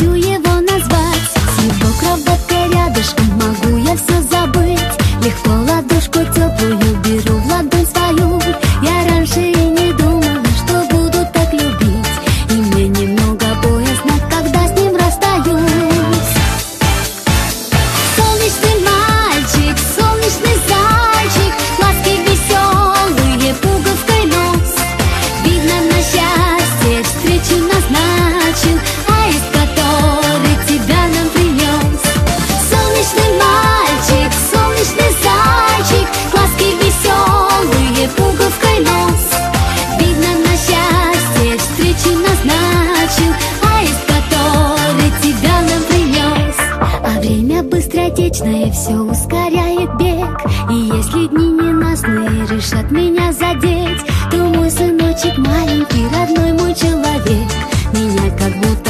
хочу его назвать. С его кроваткой рядышком могу я все забыть. Легко ладошку теплую беру в ладонь свою Вечное все ускоряет бег. И если дни ненастные решат меня задеть То мой сыночек маленький, родной мой человек. Меня как будто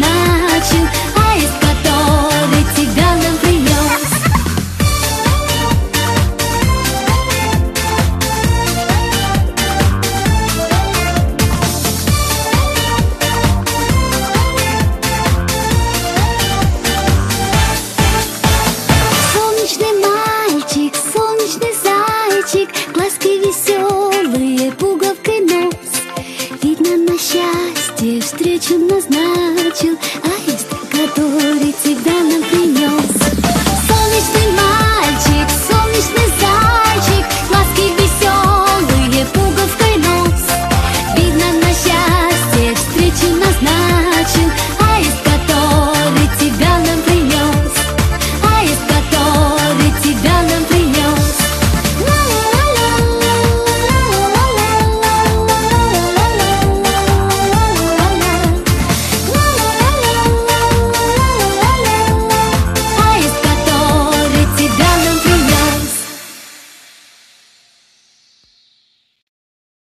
Nah. Путин назначил аист, который тебя нам принес. Солнечный мальчик.